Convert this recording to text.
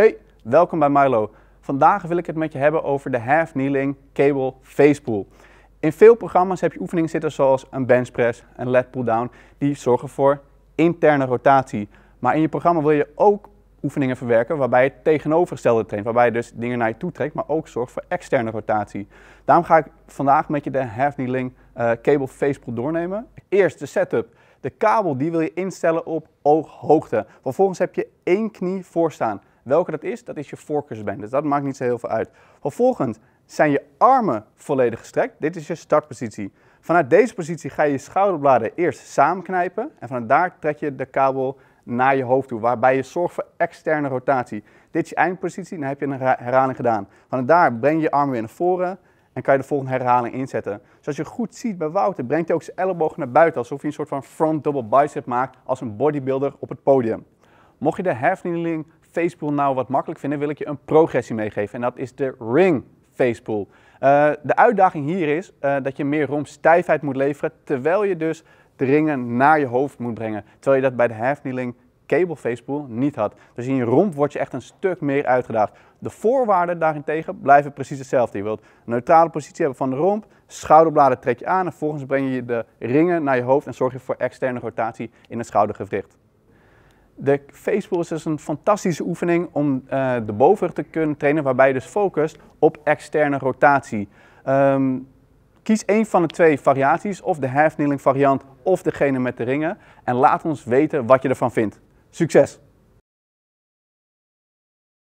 Hey, welkom bij Milo. Vandaag wil ik het met je hebben over de half kneeling cable face pull. In veel programma's heb je oefeningen zitten zoals een bench press, een lat pull down, die zorgen voor interne rotatie. Maar in je programma wil je ook oefeningen verwerken waarbij je het tegenovergestelde traint, waarbij je dus dingen naar je toe trekt, maar ook zorgt voor externe rotatie. Daarom ga ik vandaag met je de half kneeling uh, cable face pull doornemen. Eerst de setup. De kabel die wil je instellen op ooghoogte. Vervolgens heb je één knie voorstaan. Welke dat is, dat is je voorkeursbeen. Dus dat maakt niet zo heel veel uit. Vervolgens zijn je armen volledig gestrekt. Dit is je startpositie. Vanuit deze positie ga je je schouderbladen eerst samenknijpen. En vanuit daar trek je de kabel naar je hoofd toe, waarbij je zorgt voor externe rotatie. Dit is je eindpositie, dan heb je een herhaling gedaan. Vanuit daar breng je je armen weer naar voren en kan je de volgende herhaling inzetten. Zoals je goed ziet bij Wouter, brengt hij ook zijn elleboog naar buiten, alsof hij een soort van front double bicep maakt als een bodybuilder op het podium. Mocht je de half facepull nou wat makkelijk vinden, wil ik je een progressie meegeven. En dat is de ring facepull. Uh, de uitdaging hier is uh, dat je meer rompstijfheid moet leveren, terwijl je dus de ringen naar je hoofd moet brengen. Terwijl je dat bij de half kneeling cable facepull niet had. Dus in je romp word je echt een stuk meer uitgedaagd. De voorwaarden daarentegen blijven precies hetzelfde. Je wilt een neutrale positie hebben van de romp, schouderbladen trek je aan en vervolgens breng je de ringen naar je hoofd en zorg je voor externe rotatie in het schoudergewricht. De facepull is dus een fantastische oefening om uh, de bovenrug te kunnen trainen, waarbij je dus focust op externe rotatie. Um, kies één van de twee variaties, of de half kneeling variant of degene met de ringen, en laat ons weten wat je ervan vindt. Succes!